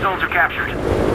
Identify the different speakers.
Speaker 1: zones are captured.